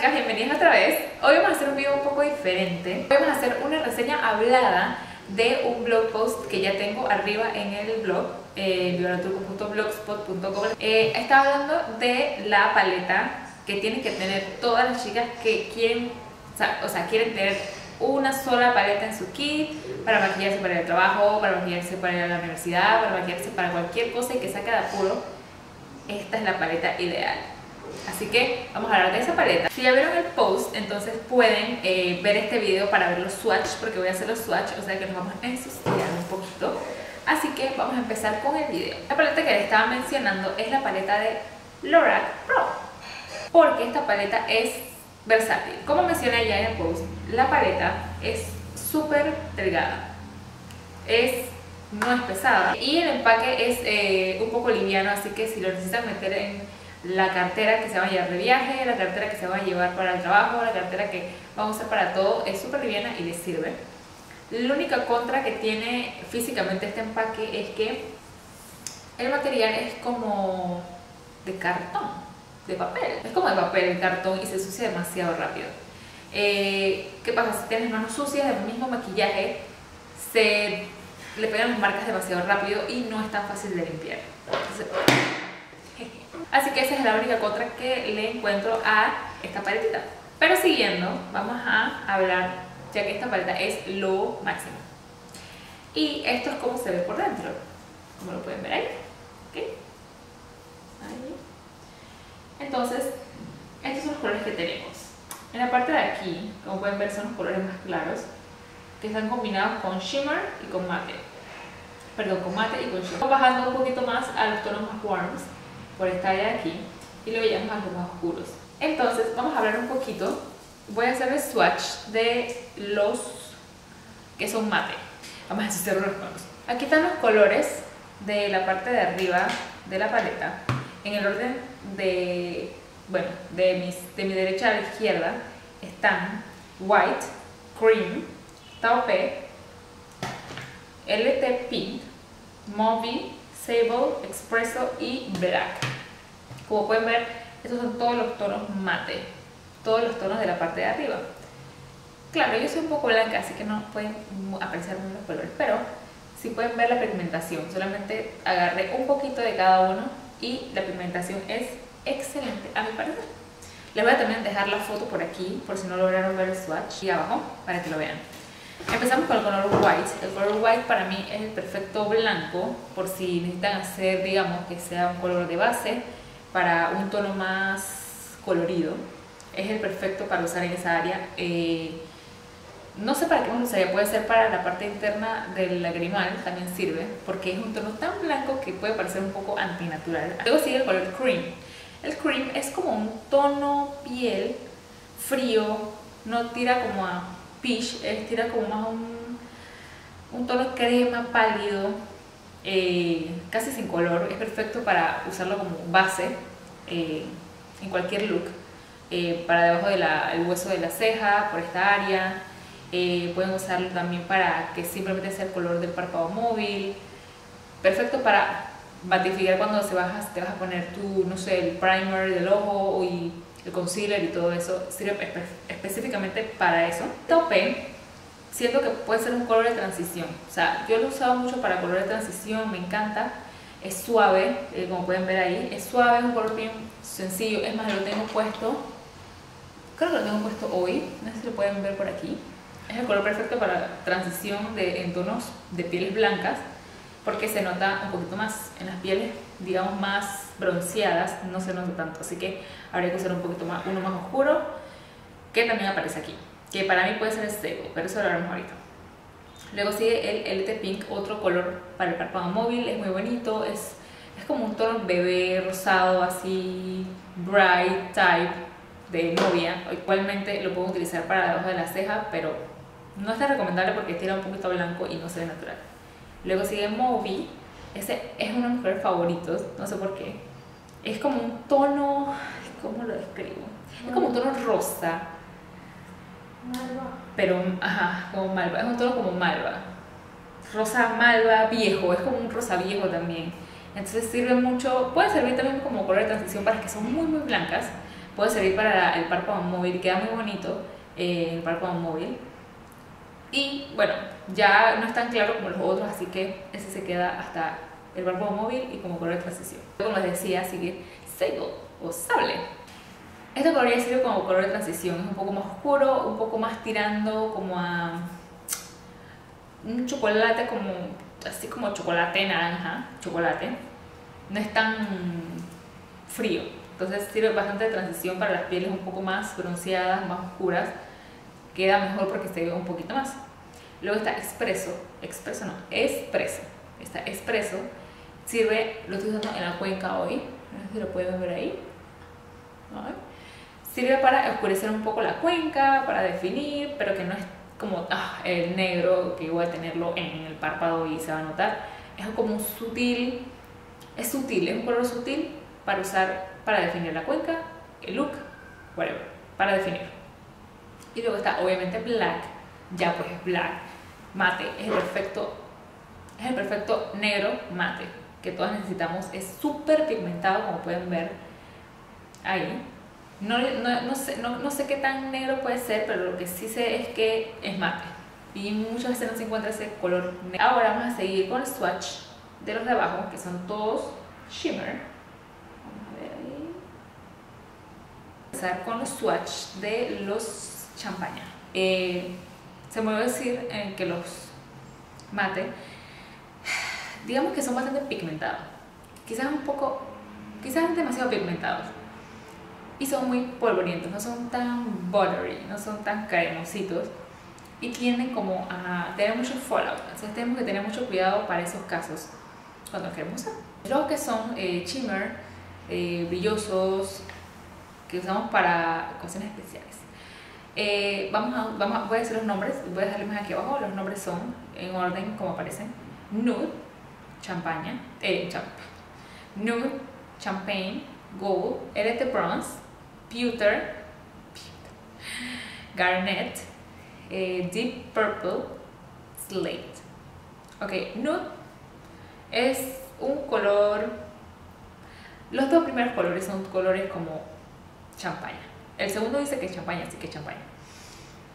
chicas, bienvenidas otra vez. Hoy vamos a hacer un video un poco diferente. Hoy vamos a hacer una reseña hablada de un blog post que ya tengo arriba en el blog eh, violarturco.blogspot.com eh, Estaba hablando de la paleta que tienen que tener todas las chicas que quieren, o sea, quieren tener una sola paleta en su kit para maquillarse para el trabajo, para maquillarse para la universidad, para maquillarse para cualquier cosa y que saque de apuro. Esta es la paleta ideal. Así que vamos a hablar de esa paleta. Si ya vieron el post, entonces pueden eh, ver este video para ver los swatches, porque voy a hacer los swatches, o sea que nos vamos a ensuciar un poquito. Así que vamos a empezar con el video. La paleta que les estaba mencionando es la paleta de Lorac Pro, porque esta paleta es versátil. Como mencioné ya en el post, la paleta es súper delgada. Es no es pesada y el empaque es eh, un poco liviano así que si lo necesitan meter en la cartera que se va a llevar de viaje, la cartera que se va a llevar para el trabajo, la cartera que vamos a usar para todo, es súper liviana y les sirve. La única contra que tiene físicamente este empaque es que el material es como de cartón, de papel. Es como de papel, el cartón y se sucia demasiado rápido. Eh, ¿Qué pasa? Si tienes manos sucias del mismo maquillaje, se le pegan las marcas demasiado rápido y no es tan fácil de limpiar. Así que esa es la única contra que le encuentro a esta paletita. Pero siguiendo, vamos a hablar, ya que esta paleta es lo máximo. Y esto es como se ve por dentro, como lo pueden ver ahí. ahí. Entonces, estos son los colores que tenemos. En la parte de aquí, como pueden ver, son los colores más claros, que están combinados con shimmer y con mate. Perdón, con mate y con shimmer. Bajando un poquito más a los tonos más warms por esta de aquí y lo veíamos a los más oscuros. Entonces vamos a hablar un poquito, voy a hacer el swatch de los que son mate. Vamos a hacer los manos. Aquí están los colores de la parte de arriba de la paleta en el orden de, bueno, de, mis, de mi derecha a la izquierda están White, Cream, Taupe, LT Pink, Mauve, Sable, Expresso y Black. Como pueden ver, estos son todos los tonos mate, todos los tonos de la parte de arriba. Claro, yo soy un poco blanca, así que no pueden apreciar mucho los colores, pero sí pueden ver la pigmentación. Solamente agarré un poquito de cada uno y la pigmentación es excelente, a mi parecer. Les voy a también dejar la foto por aquí, por si no lograron ver el swatch, y abajo, para que lo vean. Empezamos con el color white. El color white para mí es el perfecto blanco, por si necesitan hacer, digamos, que sea un color de base para un tono más colorido. Es el perfecto para usar en esa área. Eh, no sé para qué más usaría, puede ser para la parte interna del lagrimal, también sirve, porque es un tono tan blanco que puede parecer un poco antinatural. Luego sigue el color cream. El cream es como un tono piel frío, no tira como a peach, es tira como más un, un tono crema pálido, eh, casi sin color, es perfecto para usarlo como base eh, en cualquier look, eh, para debajo del hueso de la ceja, por esta área, pueden usarlo también para que simplemente sea el color del párpado móvil, perfecto para matificar cuando se baja, te vas a poner tu, no sé, el primer del ojo y el concealer y todo eso, sirve específicamente para eso. Tope siento que puede ser un color de transición. O sea, yo lo he usado mucho para color de transición, me encanta. Es suave, eh, como pueden ver ahí. Es suave, es un color bien sencillo. Es más, lo tengo puesto, creo que lo tengo puesto hoy. No sé si lo pueden ver por aquí. Es el color perfecto para transición de, en tonos de pieles blancas porque se nota un poquito más en las pieles, digamos, más bronceadas, no se nota tanto. Así que habría que usar un poquito más, uno más oscuro, que también aparece aquí que para mí puede ser este, pero eso lo haremos ahorita. Luego sigue el LT Pink, otro color para el párpado móvil, es muy bonito, es, es como un tono bebé, rosado, así, bright type de novia. Igualmente lo puedo utilizar para debajo de la ceja, pero no es tan recomendable porque tira un poquito blanco y no se ve natural. Luego sigue Moby, ese es uno de mis colores favoritos, no sé por qué. Es como un tono, ¿cómo lo describo? Es como un tono rosa, pero, ajá, como malva. Es un tono como malva. Rosa malva viejo, es como un rosa viejo también. Entonces sirve mucho, puede servir también como color de transición para que son muy muy blancas, puede servir para el párpado móvil, queda muy bonito eh, el párpado móvil. Y bueno, ya no es tan claro como los otros, así que ese se queda hasta el párpado móvil y como color de transición. Como les decía, sigue Sable o Sable. Este color ya sirve como color de transición, es un poco más oscuro, un poco más tirando como a un chocolate como así como chocolate naranja, chocolate. No es tan frío, entonces sirve bastante de transición para las pieles un poco más bronceadas, más oscuras. Queda mejor porque se ve un poquito más. Luego está expreso, expreso no, expreso. Está expreso, sirve, lo estoy usando en la cuenca hoy, no sé si lo pueden ver ahí. Sirve para oscurecer un poco la cuenca, para definir, pero que no es como ah, el negro que igual tenerlo en el párpado y se va a notar. Es como un sutil, es sutil, es un color sutil para usar, para definir la cuenca, el look, whatever, para definir. Y luego está obviamente black, ya pues es black, mate, es el perfecto, es el perfecto negro mate que todas necesitamos, es súper pigmentado como pueden ver ahí no, no, no, sé, no, sé qué tan negro puede ser, pero lo que sí sé es que es mate. Y muchas veces no se encuentra ese color negro. Ahora vamos a seguir con el swatch de los de abajo, que son todos shimmer. Vamos a ver ahí. Empezar con los swatch de los champaña. Eh, se me va a decir eh, que los mate, digamos que son bastante pigmentados. Quizás un poco, quizás demasiado pigmentados y son muy polvorientos, no son tan buttery, no son tan cremositos y tienden como a tener mucho fallout. Entonces tenemos que tener mucho cuidado para esos casos cuando queremos usar. Los que son eh, shimmer, eh, brillosos, que usamos para ocasiones especiales. Eh, vamos, a, vamos a, voy a decir los nombres, voy a dejarles aquí abajo. Los nombres son en orden como aparecen: Nude, champaña, eh, champ, Nude, Champagne, Gold, LT Bronze, pewter, garnet, eh, deep purple, slate. Ok, nude es un color, los dos primeros colores son colores como champaña. El segundo dice que es champaña, así que es champaña.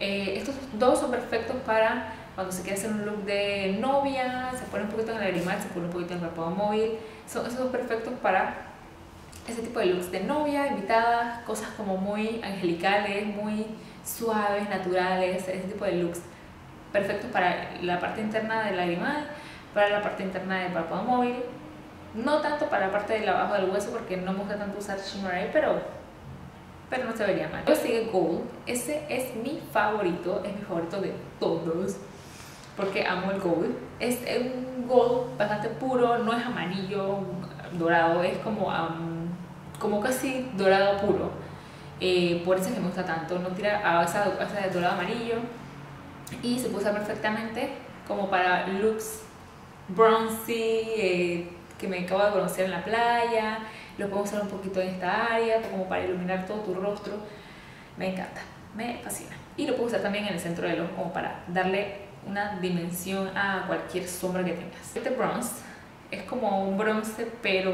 Eh, estos dos son perfectos para cuando se quiere hacer un look de novia, se pone un poquito en el animal, se pone un poquito en el párpado móvil. Son esos dos perfectos para ese tipo de looks de novia, invitada, cosas como muy angelicales, muy suaves, naturales, ese tipo de looks perfectos para la parte interna del animal, para la parte interna del párpado móvil, no tanto para la parte de abajo del hueso porque no me gusta tanto usar shimmer pero, pero no se vería mal. Luego sigue Gold, ese es mi favorito, es mi favorito de todos porque amo el gold. Es un gold bastante puro, no es amarillo, dorado, es como como casi dorado puro. Eh, por eso es que me gusta tanto, no tira a esa, de dorado amarillo y se puede usar perfectamente como para looks bronzy, eh, que me acabo de broncear en la playa, lo puedo usar un poquito en esta área como para iluminar todo tu rostro, me encanta, me fascina. Y lo puedo usar también en el centro del ojo como para darle una dimensión a cualquier sombra que tengas. Este bronze es como un bronce pero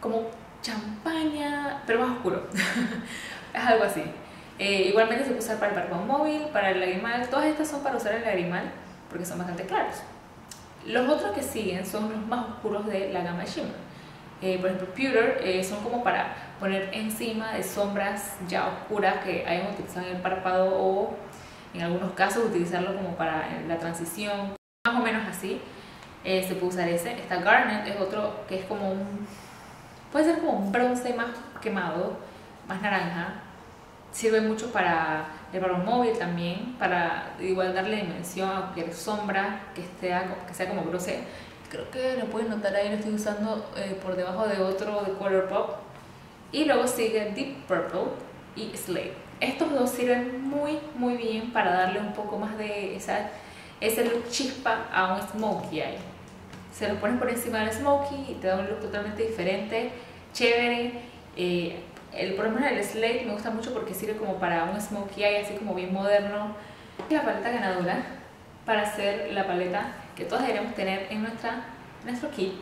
como champaña, pero más oscuro. es algo así. Eh, igualmente se puede usar para el párpado móvil, para el lagrimal. Todas estas son para usar el lagrimal porque son bastante claros. Los otros que siguen son los más oscuros de la gama de Shimmer. Eh, por ejemplo, Pewter eh, son como para poner encima de sombras ya oscuras que hayan utilizado en el párpado o en algunos casos utilizarlo como para la transición. Más o menos así se puede usar ese. Esta Garnet es otro que es como un Puede ser como un bronce más quemado, más naranja. Sirve mucho para el balón móvil también, para igual darle dimensión a cualquier sombra que, sea, que sea como bronce. Creo que lo pueden notar ahí, lo estoy usando eh, por debajo de otro de Color Pop. Y luego sigue Deep Purple y Slate. Estos dos sirven muy muy bien para darle un poco más de esa, ese look chispa a un smokey eye se lo pones por encima del smokey y te da un look totalmente diferente, chévere. Eh, el, por ejemplo, el Slate me gusta mucho porque sirve como para un smokey eye así como bien moderno. La paleta ganadora para hacer la paleta que todos deberíamos tener en nuestra, nuestro kit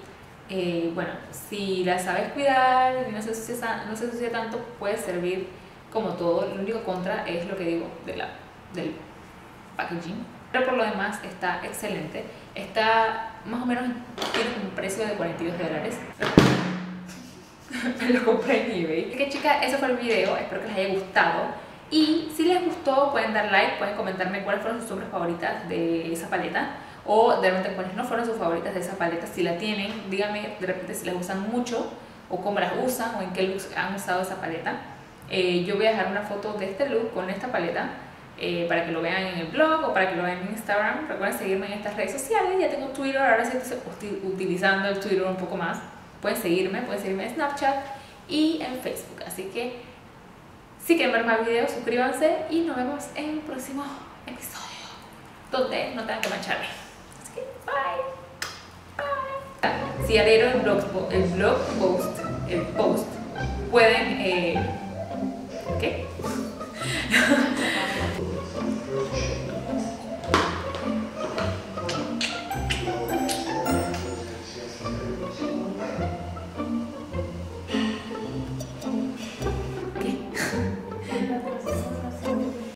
eh, bueno, si la sabes cuidar y no se ensucia, no se ensucia tanto, puede servir como todo. Lo único contra es lo que digo de la, del packaging. Pero por lo demás está excelente. Está más o menos, tiene un precio de 42 dólares. Me lo compré en eBay. que chicas, eso fue el video. Espero que les haya gustado. Y si les gustó, pueden dar like, pueden comentarme cuáles fueron sus sombras favoritas de esa paleta o de repente cuáles no fueron sus favoritas de esa paleta, si la tienen, díganme de repente si las usan mucho o cómo las usan o en qué looks han usado esa paleta. Eh, yo voy a dejar una foto de este look con esta paleta eh, para que lo vean en el blog o para que lo vean en Instagram. Recuerden seguirme en estas redes sociales, ya tengo Twitter, ahora sí estoy utilizando el Twitter un poco más. Pueden seguirme, pueden seguirme en Snapchat y en Facebook. Así que si quieren ver más videos, suscríbanse y nos vemos en el próximo episodio donde no tengan que mancharme. Bye. Bye. Si blog, el blog post, el post, pueden... Eh, ¿Qué?